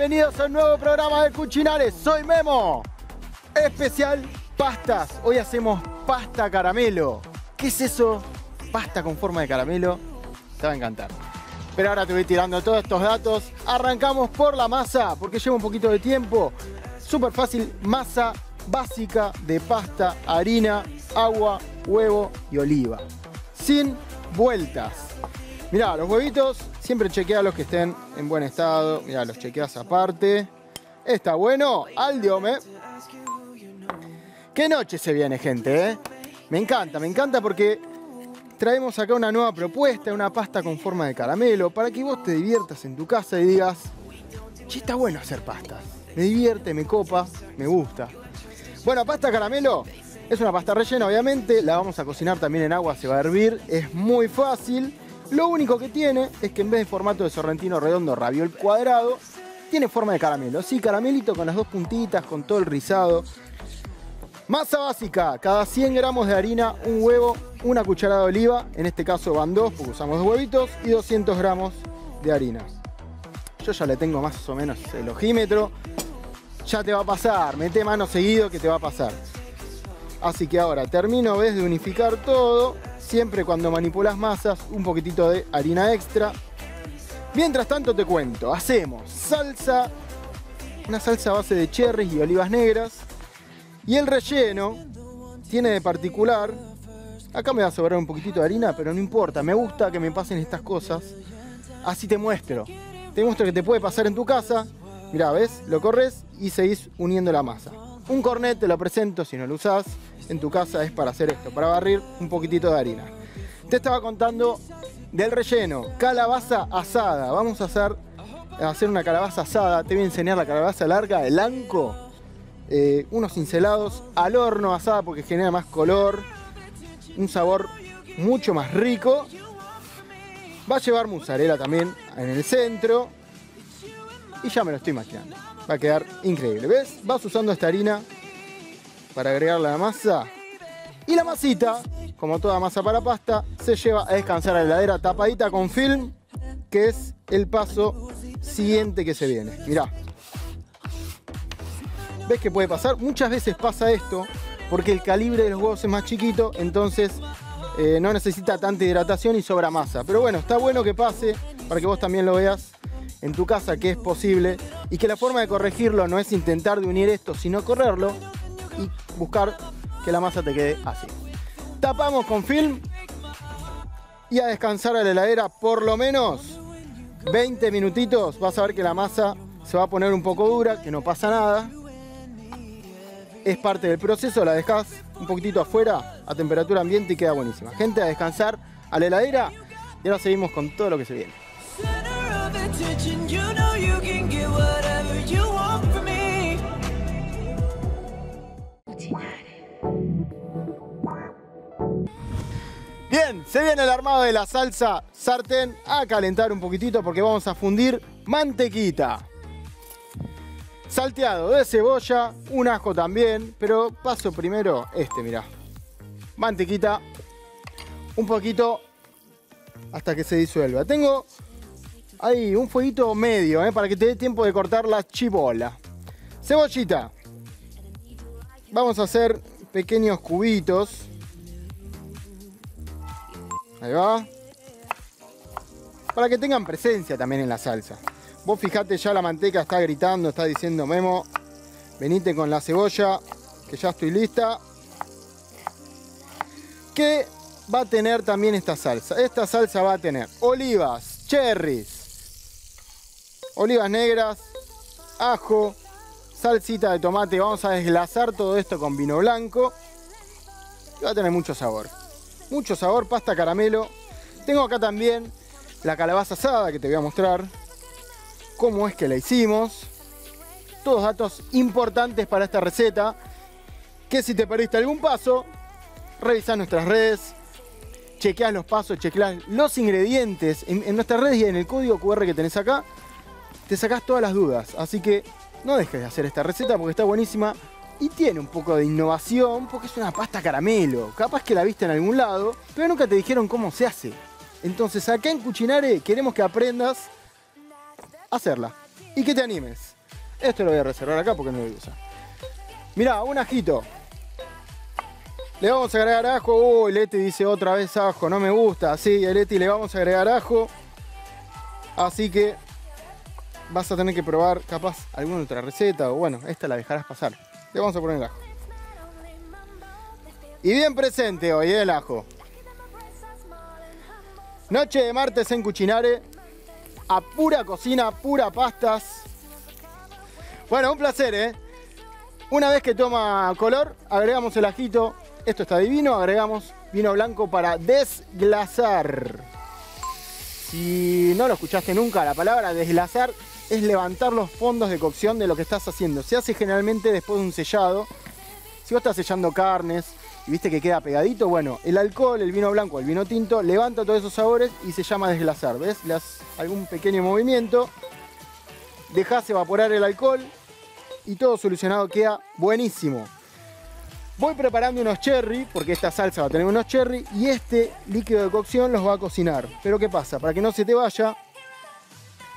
bienvenidos a un nuevo programa de Cuchinares. Soy Memo. Especial pastas. Hoy hacemos pasta caramelo. ¿Qué es eso? Pasta con forma de caramelo. Te va a encantar. Pero ahora te voy tirando todos estos datos. Arrancamos por la masa, porque lleva un poquito de tiempo. Súper fácil, masa básica de pasta, harina, agua, huevo y oliva. Sin vueltas. Mirá, los huevitos siempre chequea los que estén en buen estado. Mirá, los chequeas aparte. Está bueno, al diome. Qué noche se viene, gente, ¿eh? Me encanta, me encanta porque traemos acá una nueva propuesta, una pasta con forma de caramelo, para que vos te diviertas en tu casa y digas, che, está bueno hacer pastas. Me divierte, me copa, me gusta. Bueno, pasta caramelo es una pasta rellena, obviamente. La vamos a cocinar también en agua, se va a hervir. Es muy fácil. Lo único que tiene es que en vez de formato de sorrentino redondo raviol cuadrado, tiene forma de caramelo. Sí, caramelito con las dos puntitas, con todo el rizado. Masa básica, cada 100 gramos de harina, un huevo, una cucharada de oliva, en este caso van dos porque usamos dos huevitos, y 200 gramos de harina. Yo ya le tengo más o menos el ojímetro. Ya te va a pasar, mete mano seguido que te va a pasar. Así que ahora termino, ves, de unificar todo. Siempre cuando manipulas masas, un poquitito de harina extra. Mientras tanto te cuento, hacemos salsa, una salsa a base de cherries y olivas negras. Y el relleno tiene de particular, acá me va a sobrar un poquitito de harina, pero no importa, me gusta que me pasen estas cosas. Así te muestro. Te muestro que te puede pasar en tu casa. Mirá, ¿ves? Lo corres y seguís uniendo la masa. Un cornet te lo presento si no lo usás en tu casa es para hacer esto, para barrir un poquitito de harina. Te estaba contando del relleno, calabaza asada. Vamos a hacer, a hacer una calabaza asada. Te voy a enseñar la calabaza larga, el anco. Eh, unos cincelados al horno asada porque genera más color, un sabor mucho más rico. Va a llevar mozzarella también en el centro. Y ya me lo estoy imaginando. Va a quedar increíble. ¿Ves? Vas usando esta harina para agregarle a la masa. Y la masita, como toda masa para pasta, se lleva a descansar a la heladera tapadita con film, que es el paso siguiente que se viene. Mirá. ¿Ves qué puede pasar? Muchas veces pasa esto porque el calibre de los huevos es más chiquito, entonces eh, no necesita tanta hidratación y sobra masa. Pero bueno, está bueno que pase para que vos también lo veas en tu casa que es posible y que la forma de corregirlo no es intentar de unir esto, sino correrlo y buscar que la masa te quede así. Tapamos con film y a descansar a la heladera por lo menos 20 minutitos. Vas a ver que la masa se va a poner un poco dura, que no pasa nada es parte del proceso, la dejas un poquitito afuera a temperatura ambiente y queda buenísima. Gente, a descansar a la heladera y ahora seguimos con todo lo que se viene. Bien, se viene el armado de la salsa sartén a calentar un poquitito porque vamos a fundir mantequita salteado de cebolla, un ajo también, pero paso primero este, mirá. Mantequita, un poquito hasta que se disuelva. Tengo ahí un fueguito medio, ¿eh? para que te dé tiempo de cortar la chibola. Cebollita. Vamos a hacer pequeños cubitos. Ahí va. Para que tengan presencia también en la salsa. Vos fijate ya la manteca está gritando, está diciendo Memo, venite con la cebolla, que ya estoy lista. ¿Qué va a tener también esta salsa? Esta salsa va a tener olivas, cherries, olivas negras, ajo, salsita de tomate. Vamos a desglazar todo esto con vino blanco. Y va a tener mucho sabor. Mucho sabor, pasta caramelo. Tengo acá también la calabaza asada que te voy a mostrar cómo es que la hicimos. Todos datos importantes para esta receta. Que si te perdiste algún paso, revisa nuestras redes, chequeas los pasos, chequeas los ingredientes en, nuestras redes y en el código QR que tenés acá, te sacás todas las dudas. Así que no dejes de hacer esta receta porque está buenísima y tiene un poco de innovación porque es una pasta caramelo. Capaz que la viste en algún lado, pero nunca te dijeron cómo se hace. Entonces acá en Cucinare queremos que aprendas hacerla. Y que te animes. Esto lo voy a reservar acá porque no lo voy a usar. Mirá, un ajito. Le vamos a agregar ajo. Uy, Leti dice otra vez ajo, no me gusta. Sí, Leti le vamos a agregar ajo. Así que vas a tener que probar capaz alguna otra receta o bueno, esta la dejarás pasar. Le vamos a poner el ajo. Y bien presente hoy ¿eh? el ajo. Noche de martes en Cuchinare. A pura cocina, pura pastas. Bueno, un placer, ¿eh? Una vez que toma color, agregamos el ajito. Esto está divino. Agregamos vino blanco para desglasar. Si no lo escuchaste nunca, la palabra desglasar es levantar los fondos de cocción de lo que estás haciendo. Se hace generalmente después de un sellado. Si vos estás sellando carnes y viste que queda pegadito, bueno, el alcohol, el vino blanco, el vino tinto, levanta todos esos sabores y se llama desglasar. ¿Ves? Le das algún pequeño movimiento, dejas evaporar el alcohol y todo solucionado queda buenísimo. Voy preparando unos cherry, porque esta salsa va a tener unos cherry, y este líquido de cocción los va a cocinar. Pero ¿qué pasa? Para que no se te vaya,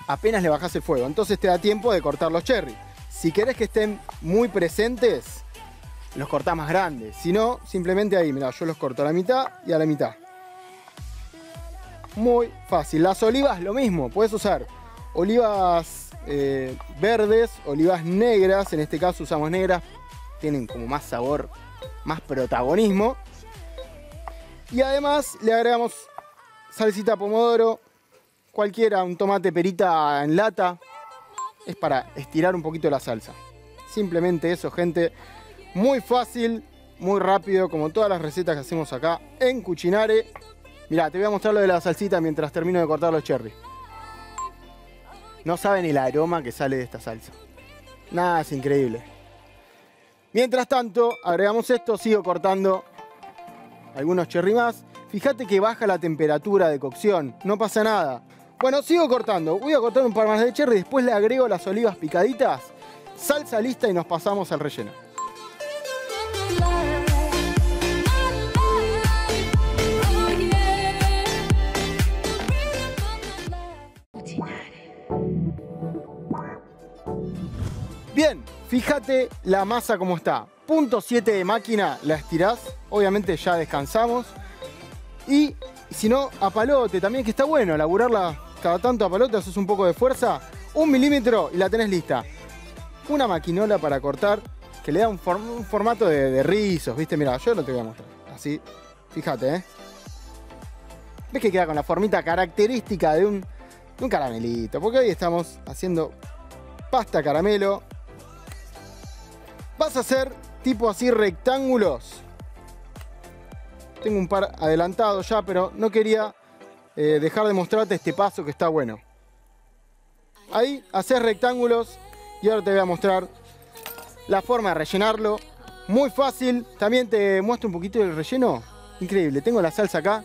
apenas le bajas el fuego. Entonces te da tiempo de cortar los cherry. Si querés que estén muy presentes, los cortás más grandes. Si no, simplemente ahí, mira, yo los corto a la mitad y a la mitad. Muy fácil. Las olivas, lo mismo. Puedes usar olivas eh, verdes, olivas negras. En este caso usamos negras. Tienen como más sabor, más protagonismo. Y además le agregamos salsita pomodoro, cualquiera, un tomate perita en lata, es para estirar un poquito la salsa. Simplemente eso, gente. Muy fácil, muy rápido, como todas las recetas que hacemos acá en Cucinare. Mirá, te voy a mostrar lo de la salsita mientras termino de cortar los cherry. No saben el aroma que sale de esta salsa. Nada, es increíble. Mientras tanto, agregamos esto, sigo cortando algunos cherry más. Fíjate que baja la temperatura de cocción, no pasa nada. Bueno, sigo cortando. Voy a cortar un par más de cherry, después le agrego las olivas picaditas, salsa lista y nos pasamos al relleno. Bien, fíjate la masa como está. Punto 7 de máquina, la estirás. Obviamente ya descansamos. Y si no, a palote también, que está bueno, laburarla cada tanto a palote, haces un poco de fuerza. Un milímetro y la tenés lista. Una maquinola para cortar que le da un, formato de, rizos, ¿viste? Mira, yo no te voy a mostrar. Así, fíjate, ¿eh? ¿Ves que queda con la formita característica de un, de un caramelito? Porque hoy estamos haciendo pasta caramelo Vas a hacer tipo así rectángulos. Tengo un par adelantados ya, pero no quería eh, dejar de mostrarte este paso que está bueno. Ahí haces rectángulos y ahora te voy a mostrar la forma de rellenarlo. Muy fácil. También te muestro un poquito del relleno. Increíble. Tengo la salsa acá.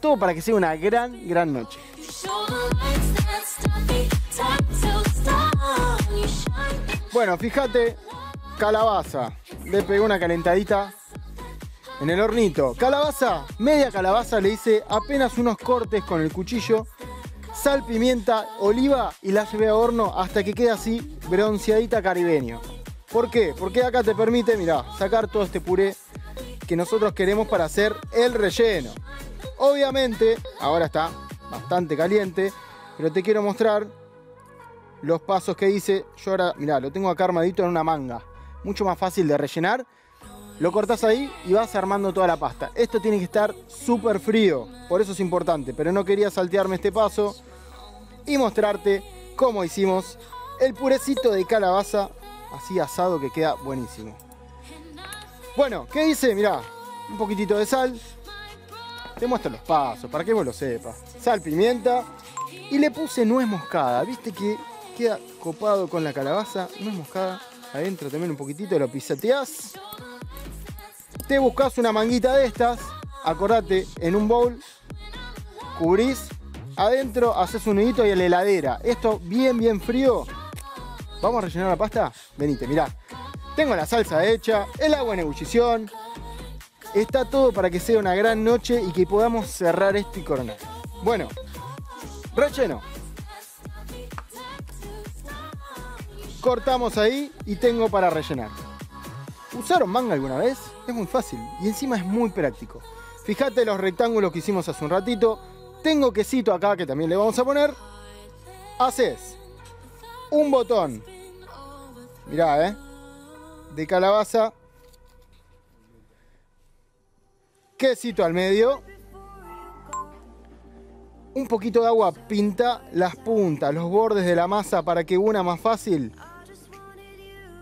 Todo para que sea una gran, gran noche. Bueno, fíjate, calabaza. Le pegué una calentadita en el hornito. Calabaza, media calabaza, le hice apenas unos cortes con el cuchillo. Sal, pimienta, oliva y la llevé a horno hasta que quede así bronceadita caribeño. ¿Por qué? Porque acá te permite, mira, sacar todo este puré que nosotros queremos para hacer el relleno. Obviamente, ahora está bastante caliente, pero te quiero mostrar los pasos que hice. Yo ahora, mira, lo tengo acá armadito en una manga mucho más fácil de rellenar. Lo cortas ahí y vas armando toda la pasta. Esto tiene que estar súper frío, por eso es importante, pero no quería saltearme este paso y mostrarte cómo hicimos el purecito de calabaza así asado que queda buenísimo. Bueno, ¿qué dice? Mirá, un poquitito de sal. Te muestro los pasos, para que vos lo sepas. Sal, pimienta. Y le puse nuez moscada. ¿Viste que queda copado con la calabaza? Nuez moscada adentro también un poquitito, lo pisateás. Te buscas una manguita de estas, acordate, en un bowl, cubrís, adentro haces un nudito y en la heladera. Esto bien, bien frío. ¿Vamos a rellenar la pasta? Venite, mirá. Tengo la salsa hecha, el agua en ebullición. Está todo para que sea una gran noche y que podamos cerrar esto y coronar. Bueno, relleno. cortamos ahí y tengo para rellenar. ¿Usaron manga alguna vez? Es muy fácil y encima es muy práctico. Fíjate los rectángulos que hicimos hace un ratito. Tengo quesito acá que también le vamos a poner. Haces un botón. Mirá, ¿eh? De calabaza. Quesito al medio. Un poquito de agua pinta las puntas, los bordes de la masa para que una más fácil.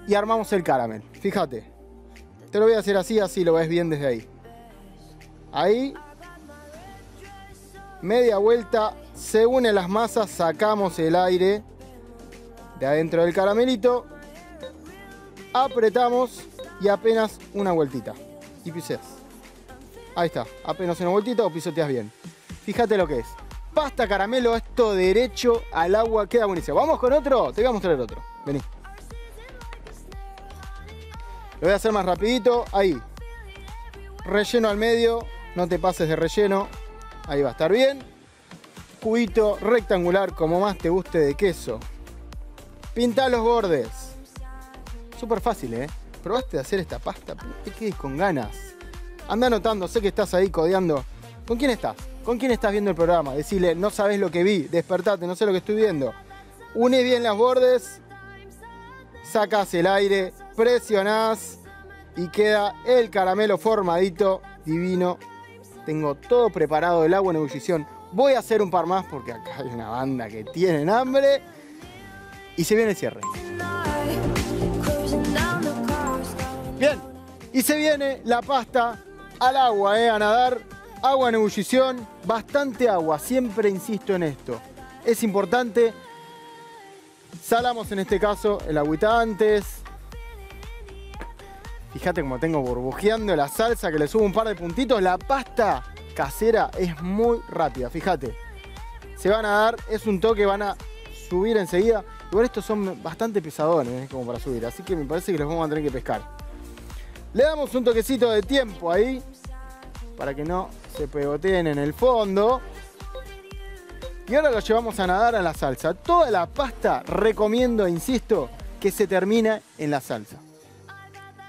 Y armamos el caramel. Fíjate. Te lo voy a hacer así, así lo ves bien desde ahí. Ahí. Media vuelta. Se unen las masas, sacamos el aire de adentro del caramelito. Apretamos y apenas una vueltita. Y piseas. Ahí está. Apenas una vueltita o pisoteas bien. Fíjate lo que es. Pasta caramelo, esto derecho al agua. Queda buenísimo. ¿Vamos con otro? Te voy a mostrar otro. Vení. Lo voy a hacer más rapidito. Ahí. Relleno al medio. No te pases de relleno. Ahí va a estar bien. Cubito rectangular como más te guste de queso. Pinta los bordes. Súper fácil, ¿eh? ¿Probaste de hacer esta pasta? Te quedes con ganas. Anda anotando, sé que estás ahí codeando. ¿Con quién estás? ¿Con quién estás viendo el programa? Decirle, no sabes lo que vi, despertate, no sé lo que estoy viendo. Une bien los bordes, sacas el aire, presionás y queda el caramelo formadito, divino. Tengo todo preparado, el agua en ebullición. Voy a hacer un par más porque acá hay una banda que tienen hambre. Y se viene el cierre. Bien, y se viene la pasta al agua, eh, a nadar. Agua en ebullición, bastante agua, siempre insisto en esto. Es importante. Salamos en este caso el agüita antes, Fíjate como tengo burbujeando la salsa que le subo un par de puntitos. La pasta casera es muy rápida, fíjate. Se van a dar, es un toque, van a subir enseguida. Igual estos son bastante pesadones ¿eh? como para subir, así que me parece que los vamos a tener que pescar. Le damos un toquecito de tiempo ahí, para que no se pegoteen en el fondo. Y ahora lo llevamos a nadar a la salsa. Toda la pasta recomiendo, insisto, que se termine en la salsa.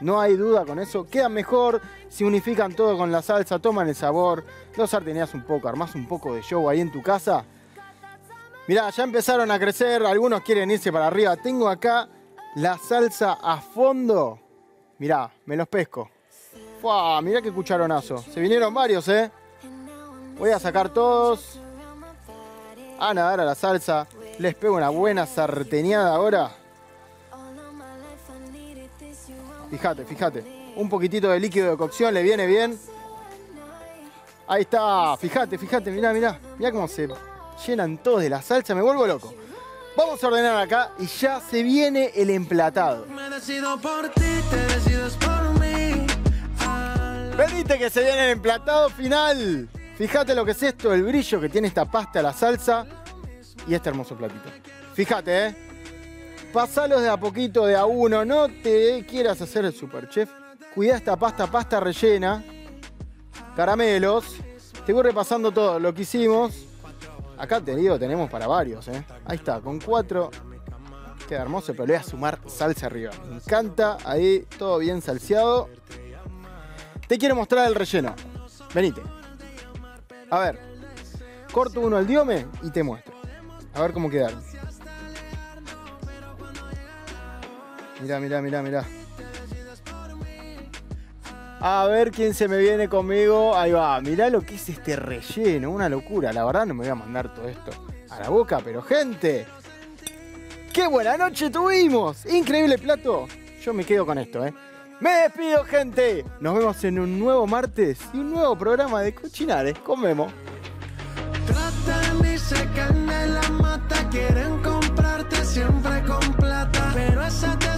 No hay duda con eso. Queda mejor si unifican todo con la salsa, toman el sabor, los sarteneas un poco, armás un poco de show ahí en tu casa. Mirá, ya empezaron a crecer, algunos quieren irse para arriba. Tengo acá la salsa a fondo. Mirá, me los pesco. Fua, mirá qué cucharonazo. Se vinieron varios, ¿eh? Voy a sacar todos. A nadar a la salsa. Les pego una buena sarteneada ahora. Fíjate, fíjate. Un poquitito de líquido de cocción le viene bien. Ahí está, fíjate, fíjate, mirá, mirá. Mirá cómo se llenan todos de la salsa, me vuelvo loco. Vamos a ordenar acá y ya se viene el emplatado. Venite que se viene el emplatado final. Fíjate lo que es esto, el brillo que tiene esta pasta, la salsa y este hermoso platito. Fíjate, ¿eh? Pasalos de a poquito, de a uno, no te quieras hacer el super chef. Cuida esta pasta, pasta rellena, caramelos. Te voy repasando todo lo que hicimos. Acá te digo, tenemos para varios, ¿eh? Ahí está, con cuatro. Queda hermoso, pero le voy a sumar salsa arriba. Me encanta, ahí todo bien salseado. Te quiero mostrar el relleno. Venite. A ver, corto uno al diome y te muestro. A ver cómo quedaron. Mirá, mirá, mirá, mirá. A ver quién se me viene conmigo. Ahí va, mirá lo que es este relleno, una locura. La verdad no me voy a mandar todo esto a la boca, pero gente, qué buena noche tuvimos. Increíble plato. Yo me quedo con esto, ¿eh? Me despido, gente. Nos vemos en un nuevo martes y un nuevo programa de Cochinares. Comemos. la mata, quieren comprarte siempre con plata, pero esa solo